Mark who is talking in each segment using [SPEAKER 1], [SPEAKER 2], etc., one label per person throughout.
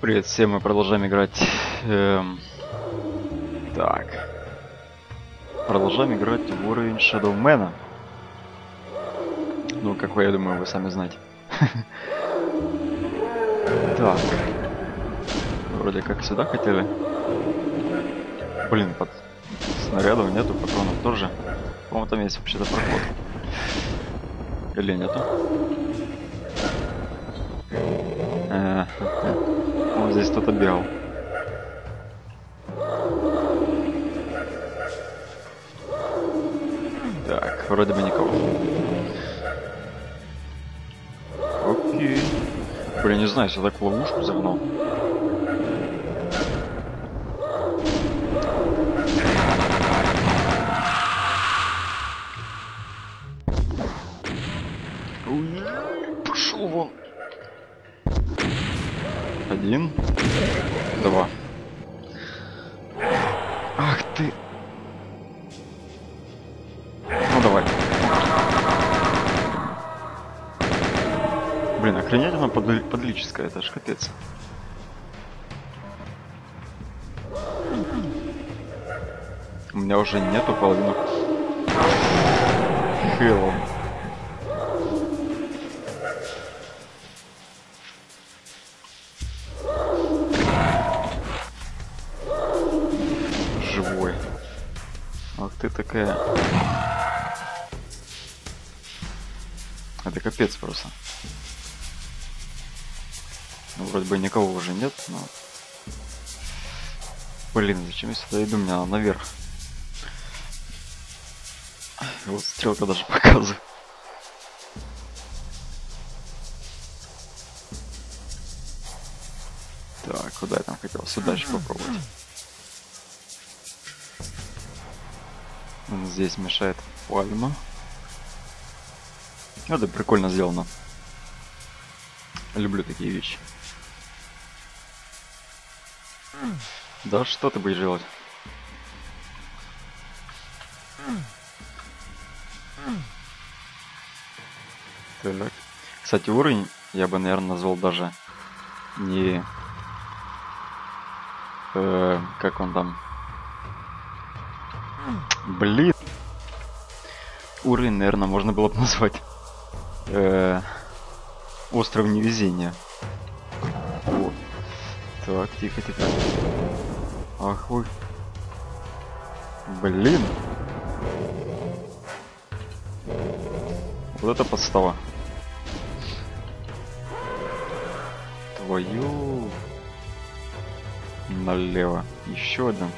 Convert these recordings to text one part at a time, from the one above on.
[SPEAKER 1] Привет всем, мы продолжаем играть. эм, Так. Продолжаем играть в уровень Shadowmana. Ну, как вы, я думаю, вы сами знаете. Так. Вроде как сюда хотели. Блин, под снарядов нету, патронов тоже. По-моему, там есть вообще-то проход. Или нету? Э, Вот здесь кто-то бегал. Так, вроде бы никого. Окей. Блин, не знаю, если так в ловушку загнал. Ой, Пошел вон. Один. Два. Ах ты. Ну давай. Блин, охренеть она подли- подлическая, это ж капец. У меня уже нету половину. Хелло. Капец просто. Ну, вроде бы никого уже нет, но... Блин, зачем я сюда иду? Мне надо наверх. Вот стрелка даже показывает. Так, куда я там хотел? Сюда еще попробовать. Здесь мешает пальма. Это прикольно сделано. Люблю такие вещи. Да что ты будешь делать? Так. Кстати, уровень я бы, наверное, назвал даже не... э, как он там? Блин. Уровень, наверное, можно было бы назвать э, остров невезения. Вот. Так, тихо, тихо. Ах вы. Блин. Вот это подстава. Твою налево. Еще один.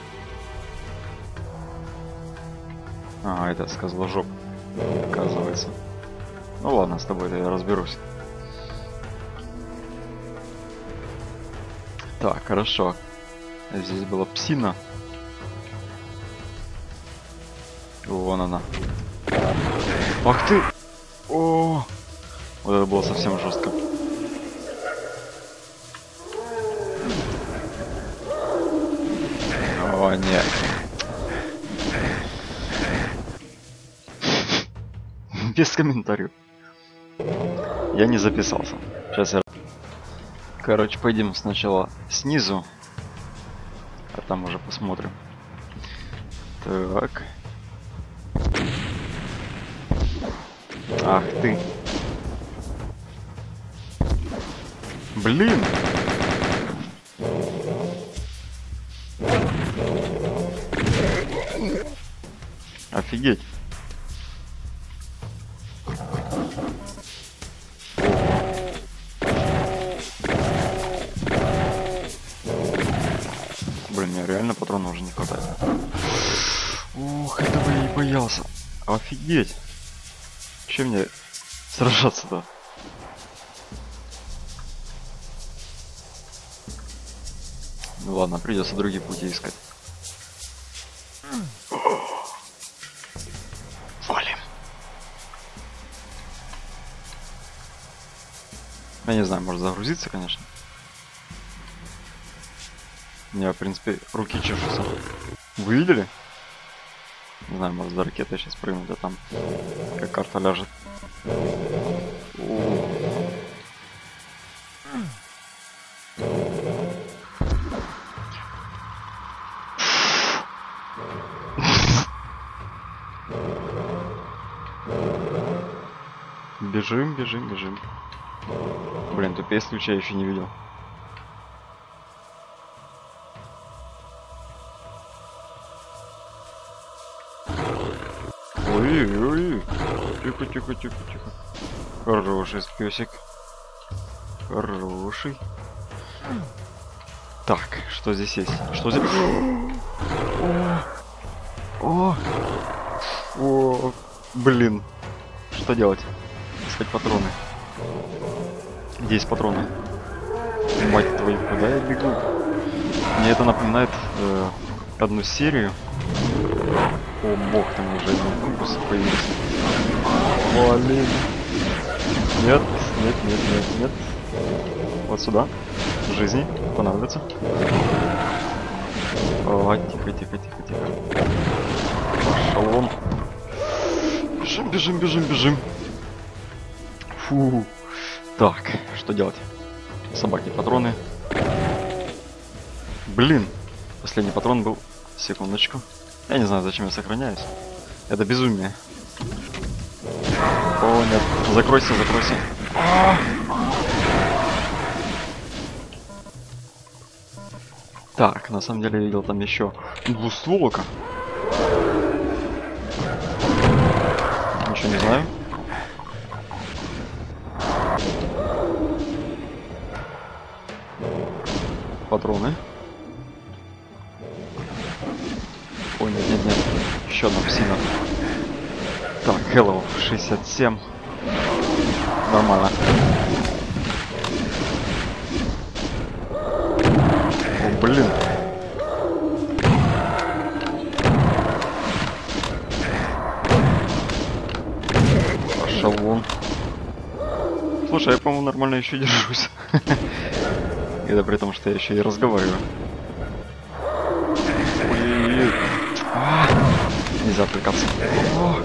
[SPEAKER 1] А, это с козложоп, оказывается. Ну ладно, с тобой я разберусь. Так, хорошо. Здесь была псина. Вон она. Ах ты! О! Вот это было совсем жестко. О, нет. Без комментариев. Я не записался. Сейчас я... Короче, пойдем сначала снизу. А там уже посмотрим. Так. Ах ты. Блин. Офигеть. Офигеть. Чем мне сражаться-то? Ну ладно, придется другие пути искать. Валим. Я не знаю, может загрузиться, конечно. У меня, в принципе, руки чешутся. Вы видели? знаю, может за ракеты сейчас прыгнуть, а там как карта ляжет. Бежим, бежим, бежим. Блин, тупее случая еще не видел. Ой-ой-ой. Тихо, тихо, тихо, тихо. Хороший песик. Хороший. Так, что здесь есть? Что здесь? О! О! Блин. Что делать? Искать патроны. Где есть патроны? Мать твою, куда я бегу? Мне это напоминает э, одну серию. О, бог, там уже импульсы появились. Блин. Нет, нет, нет, нет, нет. Вот сюда. Жизни понадобится. О, тихо, тихо, тихо, тихо. Пошел он. Бежим, бежим, бежим, бежим. Фу. Так, что делать? Собаки, патроны. Блин, последний патрон был. Секундочку. Я не знаю, зачем я сохраняюсь. Это безумие. О, нет. Закройся, закройся. Так, на самом деле я видел там еще двустволка. Ничего не знаю. Патроны. Еще одна псина. Так, Hello 67. Нормально. О, блин. Пошел вон. Слушай, я, по-моему, нормально еще держусь. Это при том, что я еще и разговариваю. Нельзя. О.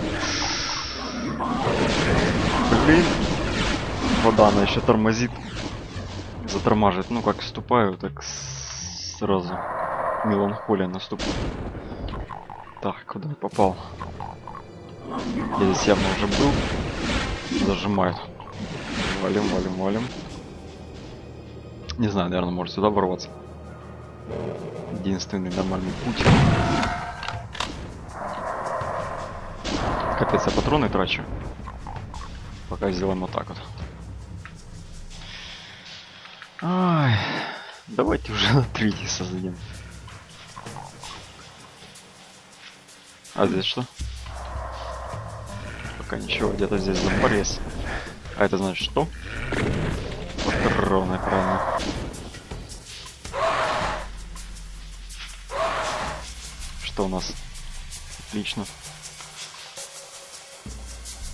[SPEAKER 1] Блин. Вода, она еще тормозит. Затормаживает. Ну, как ступаю, так сразу меланхолия наступает. Так, куда я попал? Я здесь явно уже был. Зажимают. Валим, валим, валим. Не знаю, наверное, может сюда ворваться. Единственный нормальный путь. Капец, я патроны трачу. Пока сделаем вот так вот. Ай, давайте уже на третий создадим. А здесь что? Пока ничего, где-то здесь заморез. А это значит что? Патроны, правильно. Что у нас? Отлично.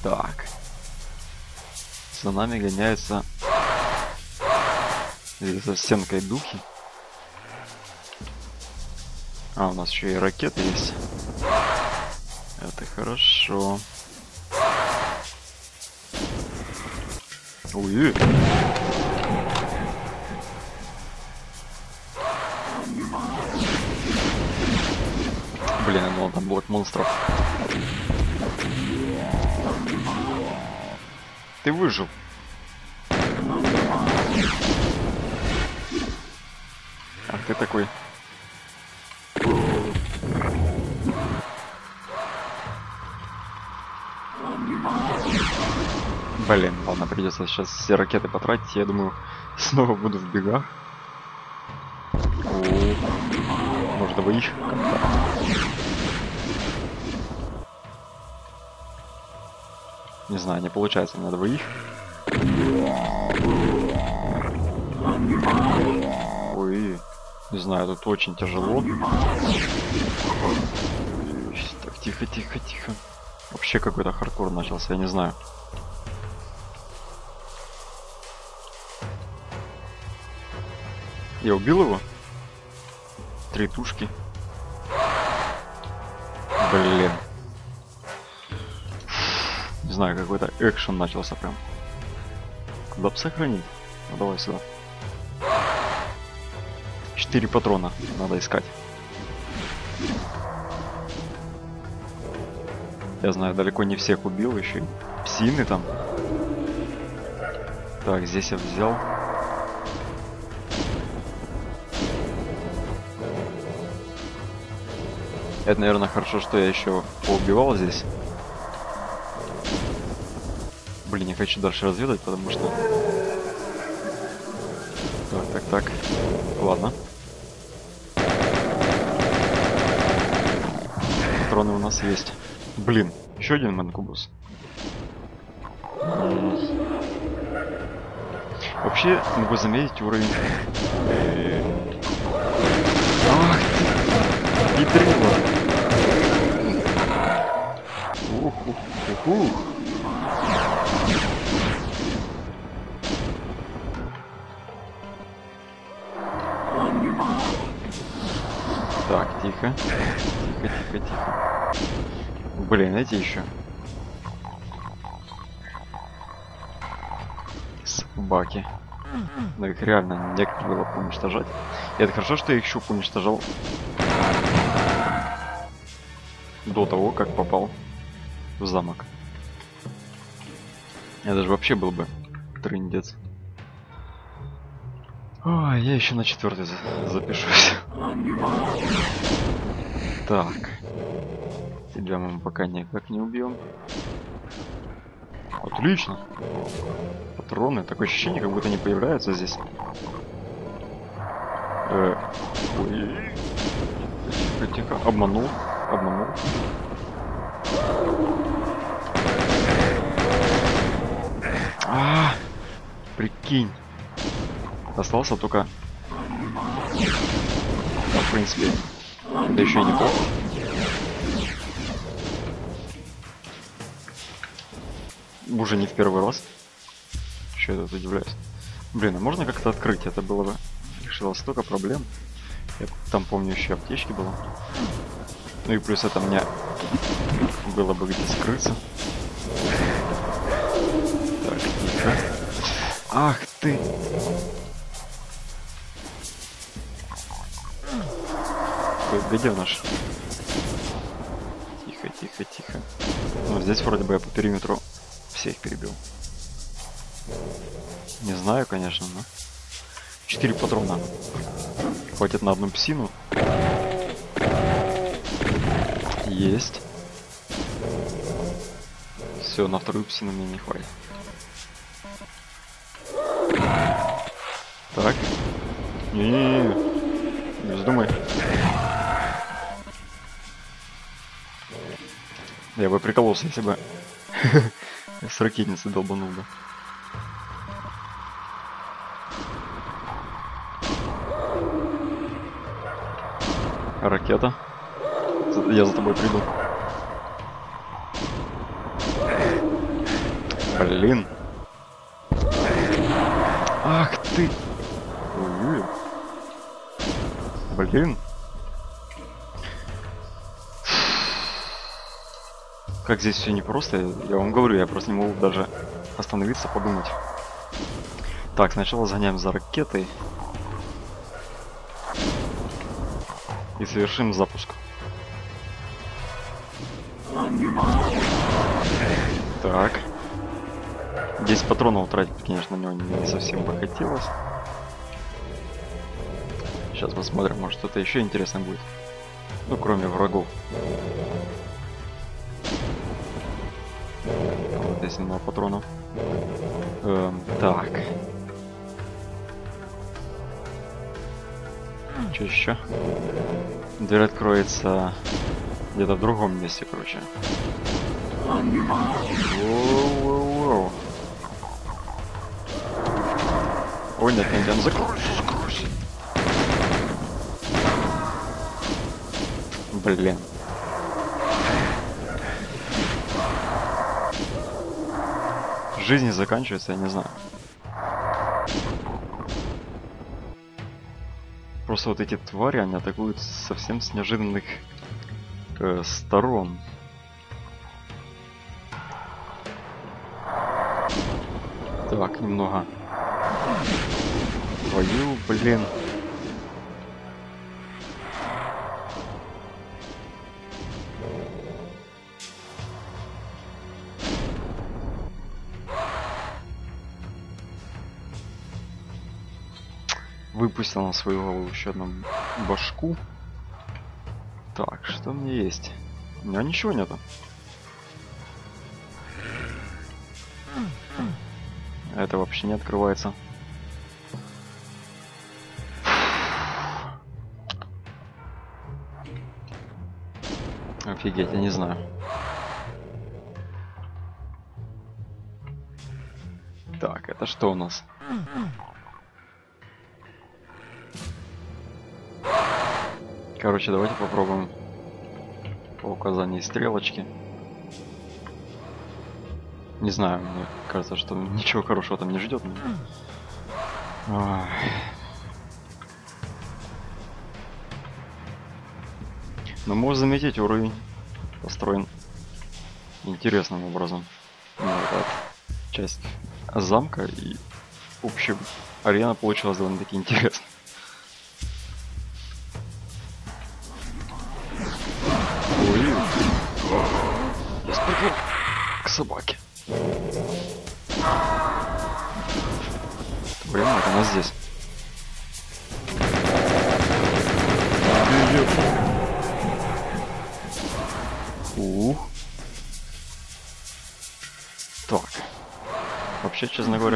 [SPEAKER 1] Так. За нами гоняются за стенкой духи. А, у нас еще и ракеты есть. Это хорошо. Ой. Блин, думал, там будет монстров. Ты выжил. Ах ты такой. Блин, ладно, придется сейчас все ракеты потратить. Я думаю, снова буду в бегах. Может двоих Не знаю, не получается на двоих. Ой, не знаю, тут очень тяжело. Так, тихо, тихо, тихо. Вообще какой-то хардкор начался, я не знаю. Я убил его? Три тушки. Блин. Не знаю, какой-то экшен начался прям. Куда бы сохранить? Ну давай сюда. Четыре патрона надо искать. Я знаю, далеко не всех убил еще. Псины там. Так, здесь я взял. Это, наверное, хорошо, что я еще поубивал здесь. Блин, не хочу дальше разведать, потому что... Так, так, так. Ладно. Патроны у нас есть. Блин, еще один манкубус. Вообще, могу заметить уровень... Ах ты! Хитрила! Ух, ух, ух, ух. Тихо. Тихо, тихо, тихо. Блин, эти еще. Собаки. Ну их реально некогда было уничтожать. И это хорошо, что я их щуп уничтожал до того, как попал в замок. Я даже вообще был бы трындец. Ой, я еще на четвертый за запишусь. Так. Тебя мы пока никак не убьем. Отлично. Патроны. Такое ощущение, как будто не появляются здесь. Э, ой. Тихо, тихо. Обманул. Обманул. А, прикинь. Остался только... В принципе, это еще и неплохо. Уже не в первый раз. Еще я тут удивляюсь. Блин, а можно как-то открыть? Это было бы... Решило столько проблем. Я там помню еще аптечки было. Ну и плюс это мне было бы где скрыться. Так, тихо. Ах ты! Где наш? Тихо, тихо, тихо. Ну, здесь вроде бы я по периметру всех перебил. Не знаю, конечно, но... Четыре патрона. Хватит на одну псину. Есть. Все, на вторую псину мне не хватит. Так. Не-не-не. Не вздумай. Я бы прикололся, если бы с ракетницы долбанул бы. Ракета. Я за тобой приду. Блин. Ах ты. Блин. Как здесь все непросто, я вам говорю, я просто не могу даже остановиться, подумать. Так, сначала сгоняем за ракетой. И совершим запуск. Так. 10 патронов тратить, конечно, на него не совсем бы хотелось. Сейчас посмотрим, может что-то еще интересно будет. Ну, кроме врагов. Вот здесь немного патронов. Эм, так. Что еще? Дверь откроется где-то в другом месте, короче. Воу-воу-воу. Ой, нет, нет, нет, закройся. Блин. Жизни заканчивается, я не знаю. Просто вот эти твари, они атакуют совсем с неожиданных э, сторон. Так, немного. Твою, блин. Выпустил на свою голову еще одну башку. Так, что меня есть? У меня ничего нету. Это вообще не открывается. Офигеть, я не знаю. Так, это что у нас? Короче, давайте попробуем по указанию стрелочки. Не знаю, мне кажется, что ничего хорошего там не ждет. Но можно заметить, уровень построен интересным образом. Ну, вот часть замка и общая арена получилась довольно-таки интересной.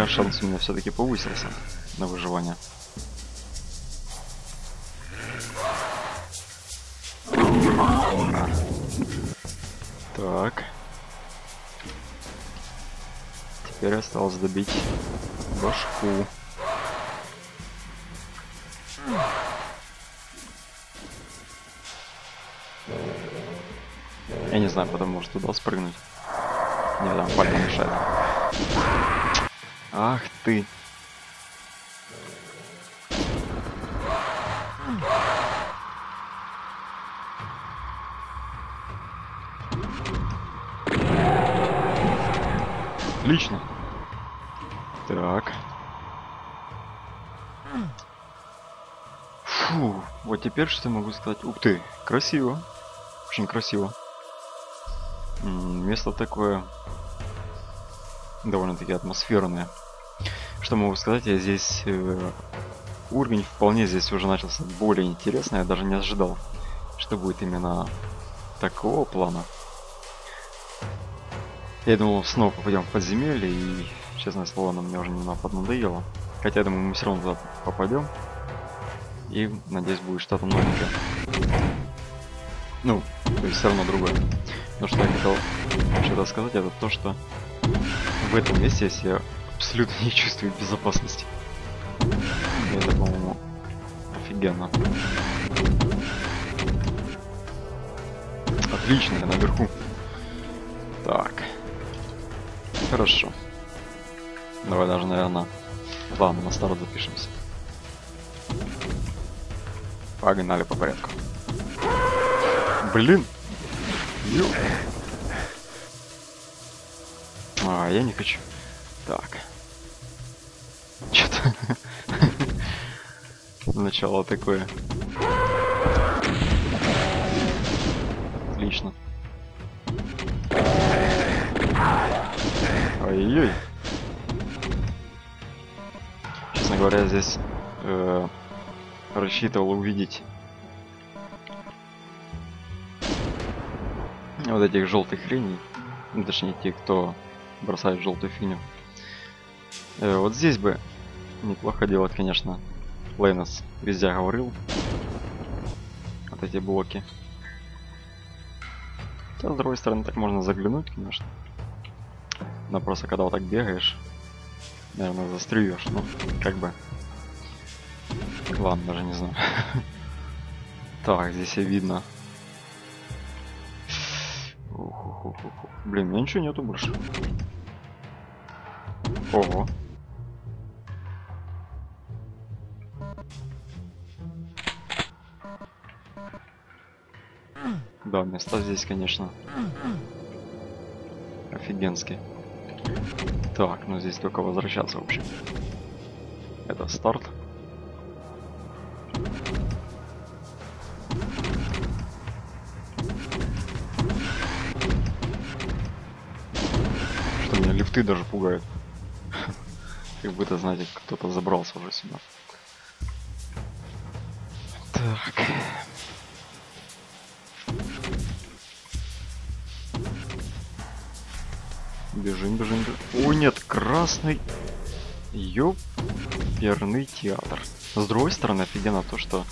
[SPEAKER 1] Говоря, шанс у меня все-таки повысился на выживание. Так. Теперь осталось добить башку. Я не знаю, потом может туда спрыгнуть. Не, там пальма мешает. Ах ты. Отлично. Так. Фу, вот теперь что могу сказать? Ух ты, красиво. Очень красиво. Место такое довольно-таки атмосферное. Что могу сказать, я здесь э, уровень вполне здесь уже начался более интересный, я даже не ожидал, что будет именно такого плана. Я думал, снова попадем в подземелье, и, честное слово, оно мне уже немного поднадоело. Хотя, я думаю, мы все равно туда попадем. И, надеюсь, будет что-то новенькое. Ну, то есть все равно другое. Но что я хотел что-то сказать, это то, что в этом месте себя абсолютно не чувствую безопасности. Это, по-моему, офигенно. Отлично, я наверху. Так. Хорошо. Давай даже, наверное, ладно, на старт запишемся. Погнали по порядку. Блин! Ё. А, я не хочу. Так. Что-то... Начало такое. Отлично. Ой-ой-ой. Честно говоря, здесь э, рассчитывал увидеть вот этих желтых ну, точнее те, кто бросает желтую финю. Э, вот здесь бы неплохо делать, конечно. Лейнос везде говорил. Вот эти блоки. Хотя, с другой стороны, так можно заглянуть, конечно. Но просто когда вот так бегаешь, наверное, застрюешь. Ну, как бы. Ладно, даже не знаю. Так, здесь и видно. Блин, меня ничего нету больше. Ого. Да, места здесь, конечно, офигенские. Так, ну здесь только возвращаться, в общем. Это старт. Что меня лифты даже пугают. Как будто, знаете, кто-то забрался уже сюда. Так. Бежим, бежим, бежим. Ой, нет, красный. Ёперный театр. С другой стороны, офигенно то, что